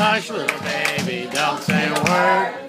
Hush, little baby, don't say a word.